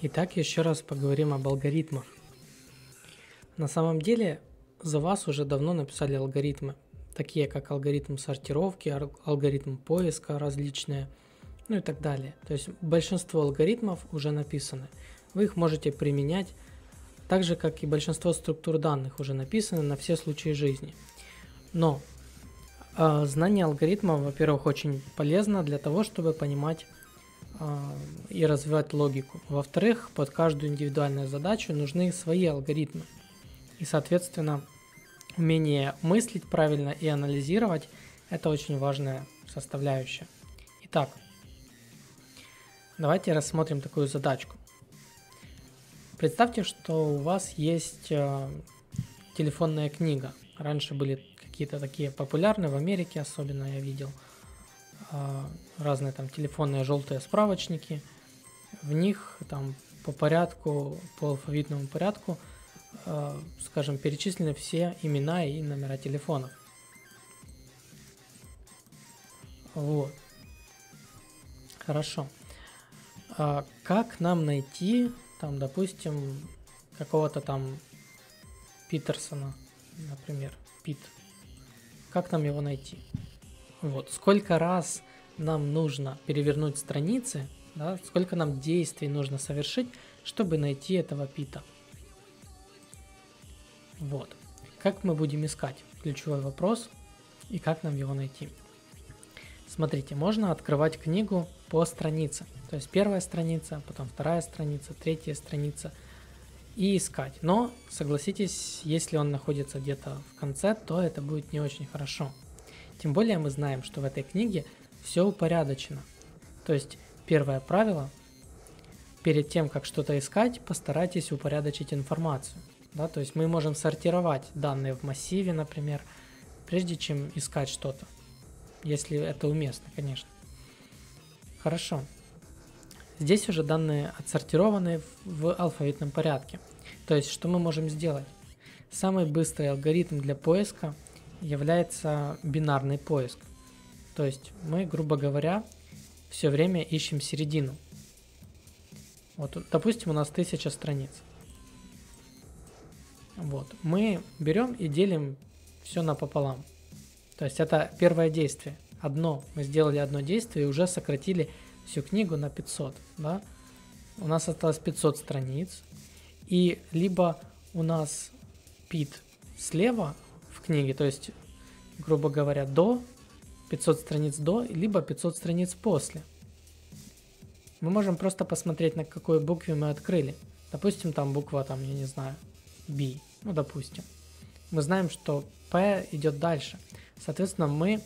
Итак, еще раз поговорим об алгоритмах. На самом деле, за вас уже давно написали алгоритмы, такие как алгоритм сортировки, алгоритм поиска различные, ну и так далее. То есть большинство алгоритмов уже написаны. Вы их можете применять так же, как и большинство структур данных уже написаны на все случаи жизни. Но э, знание алгоритмов, во-первых, очень полезно для того, чтобы понимать и развивать логику. Во-вторых, под каждую индивидуальную задачу нужны свои алгоритмы. И, соответственно, умение мыслить правильно и анализировать – это очень важная составляющая. Итак, давайте рассмотрим такую задачку. Представьте, что у вас есть э, телефонная книга. Раньше были какие-то такие популярные, в Америке особенно я видел – а, разные там телефонные желтые справочники. В них там по порядку, по алфавитному порядку, а, скажем, перечислены все имена и номера телефонов. Вот. Хорошо. А как нам найти, там, допустим, какого-то там Питерсона, например, Пит? Как нам его найти? Вот. Сколько раз нам нужно перевернуть страницы, да, сколько нам действий нужно совершить, чтобы найти этого пита. Вот. Как мы будем искать? Ключевой вопрос. И как нам его найти? Смотрите, можно открывать книгу по странице. То есть первая страница, потом вторая страница, третья страница и искать. Но согласитесь, если он находится где-то в конце, то это будет не очень хорошо. Тем более мы знаем, что в этой книге все упорядочено. То есть первое правило, перед тем, как что-то искать, постарайтесь упорядочить информацию. Да? То есть мы можем сортировать данные в массиве, например, прежде чем искать что-то. Если это уместно, конечно. Хорошо. Здесь уже данные отсортированы в алфавитном порядке. То есть, что мы можем сделать? Самый быстрый алгоритм для поиска является бинарный поиск. То есть мы, грубо говоря, все время ищем середину. Вот, допустим, у нас тысяча страниц. Вот, мы берем и делим все напополам. То есть это первое действие. Одно, мы сделали одно действие и уже сократили всю книгу на 500, да? У нас осталось 500 страниц, и либо у нас пит слева, книги, то есть, грубо говоря, до 500 страниц до, либо 500 страниц после. Мы можем просто посмотреть, на какой букве мы открыли. Допустим, там буква, там, я не знаю, B, ну, допустим. Мы знаем, что P идет дальше. Соответственно, мы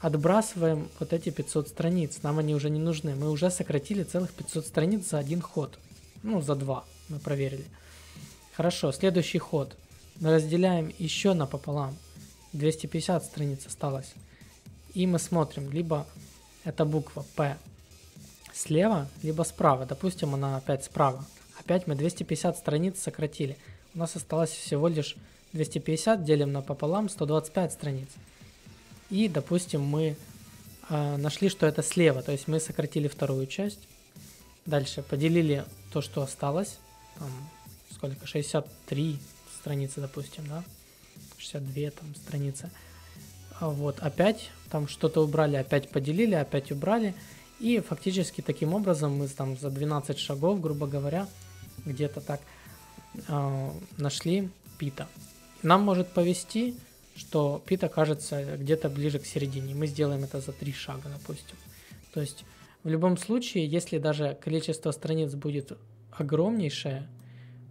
отбрасываем вот эти 500 страниц. Нам они уже не нужны. Мы уже сократили целых 500 страниц за один ход. Ну, за два мы проверили. Хорошо, следующий ход разделяем еще напополам. 250 страниц осталось. И мы смотрим, либо эта буква П слева, либо справа. Допустим, она опять справа. Опять мы 250 страниц сократили. У нас осталось всего лишь 250, делим напополам, 125 страниц. И, допустим, мы э, нашли, что это слева, то есть мы сократили вторую часть. Дальше поделили то, что осталось, там, сколько, 63 страницы, допустим, да, 62 там страницы. А вот, опять там что-то убрали, опять поделили, опять убрали. И фактически таким образом мы там за 12 шагов, грубо говоря, где-то так э, нашли пита. Нам может повести, что пит окажется где-то ближе к середине. Мы сделаем это за 3 шага, допустим. То есть в любом случае, если даже количество страниц будет огромнейшее,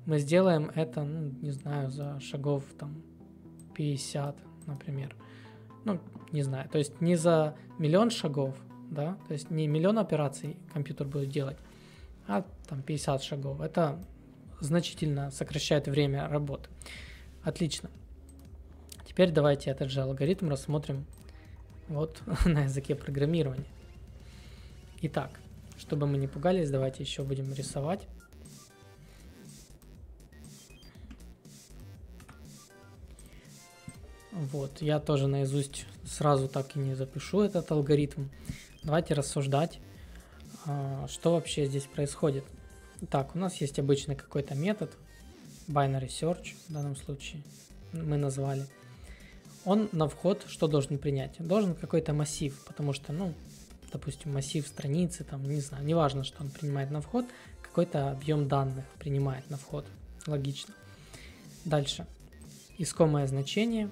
мы сделаем это, ну, не знаю, за шагов там 50, например. Ну, не знаю, то есть не за миллион шагов, да, то есть не миллион операций компьютер будет делать, а там 50 шагов. Это значительно сокращает время работы. Отлично. Теперь давайте этот же алгоритм рассмотрим вот на языке программирования. Итак, чтобы мы не пугались, давайте еще будем рисовать. Вот, я тоже наизусть сразу так и не запишу этот алгоритм. Давайте рассуждать, а, что вообще здесь происходит. Так, у нас есть обычный какой-то метод, binary search в данном случае, мы назвали. Он на вход что должен принять? Должен какой-то массив, потому что, ну, допустим, массив страницы, там, не знаю, неважно, что он принимает на вход, какой-то объем данных принимает на вход. Логично. Дальше. Искомое значение.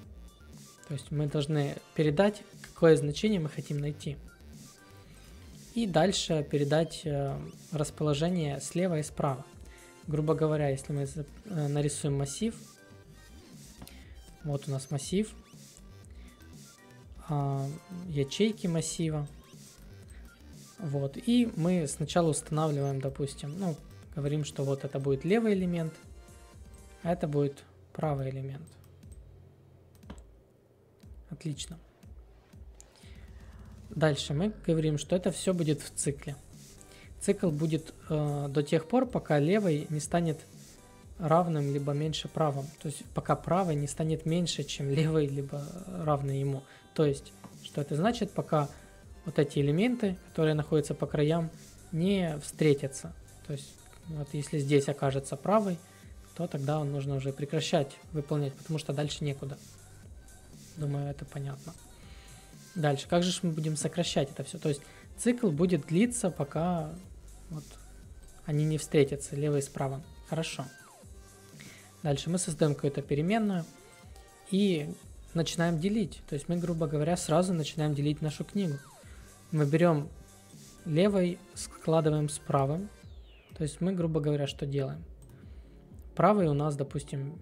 То есть мы должны передать, какое значение мы хотим найти. И дальше передать э, расположение слева и справа. Грубо говоря, если мы э, нарисуем массив, вот у нас массив, а, ячейки массива, вот, и мы сначала устанавливаем, допустим, ну, говорим, что вот это будет левый элемент, а это будет правый элемент. Отлично. Дальше мы говорим, что это все будет в цикле. Цикл будет э, до тех пор, пока левый не станет равным либо меньше правым. То есть пока правый не станет меньше, чем левый, либо равный ему. То есть, что это значит, пока вот эти элементы, которые находятся по краям, не встретятся. То есть вот если здесь окажется правый, то тогда нужно уже прекращать выполнять, потому что дальше некуда. Думаю, это понятно. Дальше, как же мы будем сокращать это все? То есть цикл будет длиться, пока вот они не встретятся, левый с правым. Хорошо. Дальше мы создаем какую-то переменную и начинаем делить. То есть мы, грубо говоря, сразу начинаем делить нашу книгу. Мы берем левой, складываем с правым. То есть мы, грубо говоря, что делаем? Правый у нас, допустим,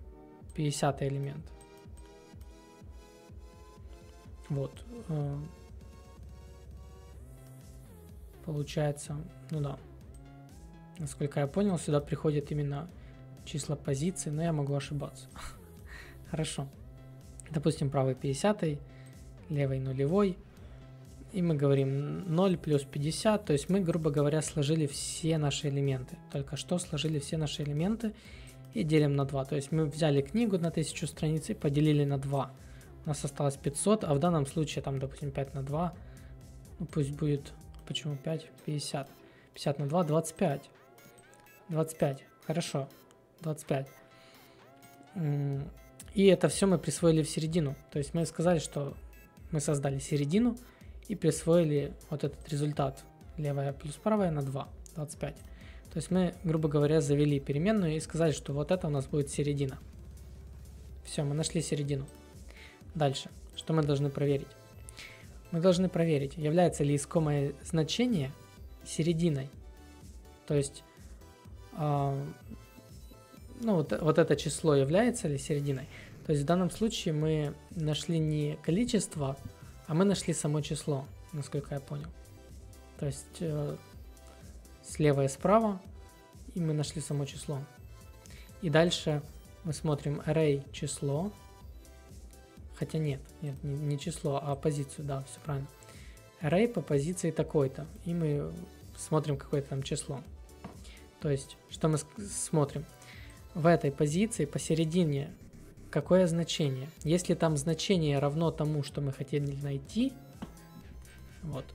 50 элемент. Вот. Э, получается, ну да. Насколько я понял, сюда приходят именно числа позиций, но я могу ошибаться. Хорошо. Допустим, правый 50, левый нулевой. И мы говорим 0 плюс 50, то есть мы, грубо говоря, сложили все наши элементы. Только что сложили все наши элементы и делим на 2. То есть мы взяли книгу на 1000 страниц и поделили на 2 у нас осталось 500, а в данном случае там, допустим, 5 на 2, ну пусть будет, почему 5? 50. 50 на 2, 25. 25, хорошо, 25. И это все мы присвоили в середину. То есть мы сказали, что мы создали середину и присвоили вот этот результат. Левая плюс правая на 2, 25. То есть мы, грубо говоря, завели переменную и сказали, что вот это у нас будет середина. Все, мы нашли середину. Дальше, что мы должны проверить? Мы должны проверить, является ли искомое значение серединой. То есть, э, ну, вот, вот это число является ли серединой. То есть в данном случае мы нашли не количество, а мы нашли само число, насколько я понял. То есть э, слева и справа, и мы нашли само число. И дальше мы смотрим array число, Хотя нет, нет, не, не число, а позицию, да, все правильно. Array по позиции такой-то, и мы смотрим какое-то там число. То есть, что мы смотрим? В этой позиции посередине какое значение? Если там значение равно тому, что мы хотели найти, вот,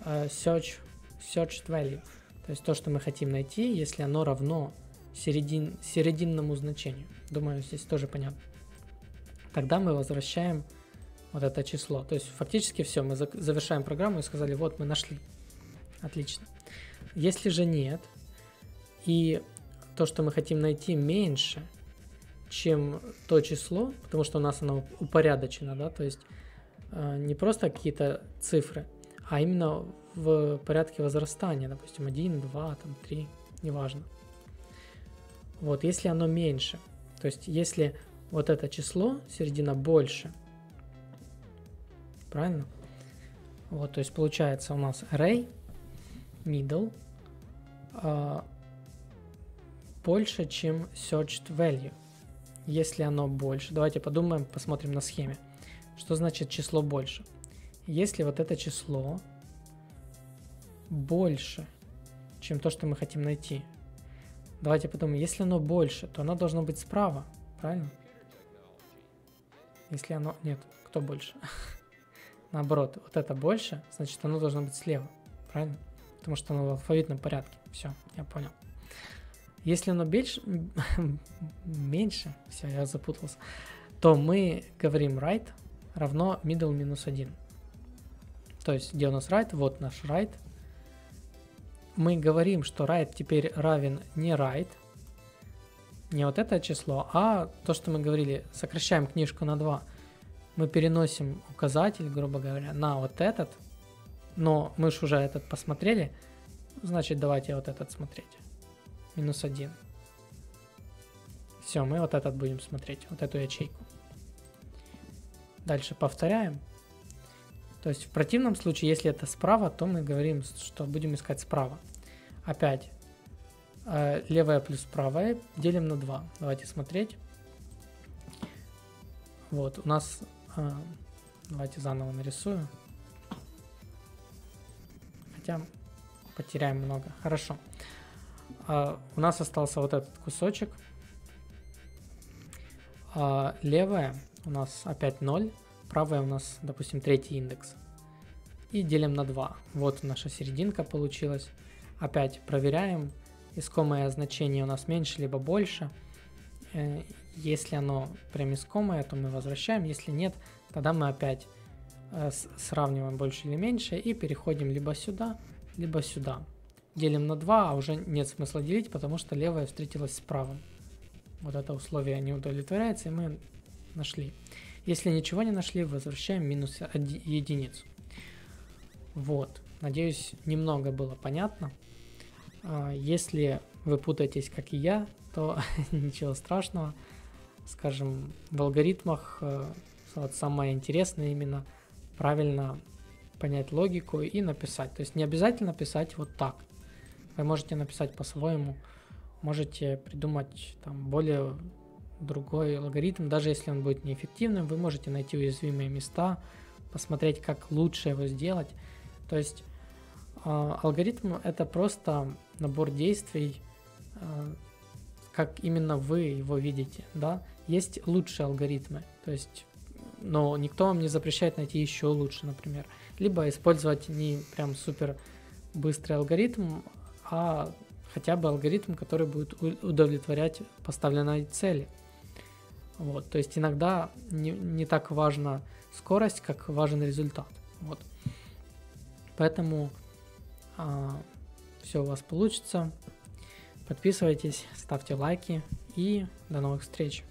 uh, search, searched value, то есть то, что мы хотим найти, если оно равно середин, серединному значению. Думаю, здесь тоже понятно тогда мы возвращаем вот это число. То есть фактически все, мы завершаем программу и сказали, вот мы нашли. Отлично. Если же нет, и то, что мы хотим найти, меньше, чем то число, потому что у нас оно упорядочено, да, то есть э, не просто какие-то цифры, а именно в порядке возрастания, допустим, 1, 2, там, 3, неважно. Вот, если оно меньше, то есть если вот это число, середина больше. Правильно? Вот, то есть получается у нас array, middle, э, больше, чем searched value. Если оно больше, давайте подумаем, посмотрим на схеме. Что значит число больше? Если вот это число больше, чем то, что мы хотим найти. Давайте подумаем, если оно больше, то оно должно быть справа, правильно? Если оно... Нет, кто больше? Наоборот, вот это больше, значит оно должно быть слева. Правильно? Потому что оно в алфавитном порядке. Все, я понял. Если оно больше, меньше, все, я запутался, то мы говорим right равно middle минус 1. То есть, где у нас right? Вот наш right. Мы говорим, что right теперь равен не right, не вот это число, а то, что мы говорили, сокращаем книжку на 2. Мы переносим указатель, грубо говоря, на вот этот, но мы же уже этот посмотрели, значит, давайте вот этот смотреть. Минус 1. Все, мы вот этот будем смотреть, вот эту ячейку. Дальше повторяем. То есть в противном случае, если это справа, то мы говорим, что будем искать справа. Опять левая плюс правая делим на 2. Давайте смотреть. Вот, у нас... Э, давайте заново нарисую. Хотя потеряем много. Хорошо. Э, у нас остался вот этот кусочек. Э, левая у нас опять 0. Правая у нас, допустим, третий индекс. И делим на 2. Вот наша серединка получилась. Опять проверяем искомое значение у нас меньше либо больше. Э, если оно прям искомое, то мы возвращаем. Если нет, тогда мы опять э, сравниваем больше или меньше и переходим либо сюда, либо сюда. Делим на 2, а уже нет смысла делить, потому что левая встретилась с правым. Вот это условие не удовлетворяется, и мы нашли. Если ничего не нашли, возвращаем минус единицу. Вот. Надеюсь, немного было понятно. А, если вы путаетесь, как и я, то ничего страшного. Скажем, в алгоритмах э, вот самое интересное именно правильно понять логику и написать. То есть не обязательно писать вот так. Вы можете написать по-своему, можете придумать там более другой алгоритм, даже если он будет неэффективным, вы можете найти уязвимые места, посмотреть, как лучше его сделать. То есть алгоритм это просто набор действий, э, как именно вы его видите, да. Есть лучшие алгоритмы, то есть, но никто вам не запрещает найти еще лучше, например. Либо использовать не прям супер быстрый алгоритм, а хотя бы алгоритм, который будет удовлетворять поставленной цели. Вот, то есть иногда не, не так важна скорость, как важен результат. Вот. Поэтому а, все у вас получится. Подписывайтесь, ставьте лайки и до новых встреч.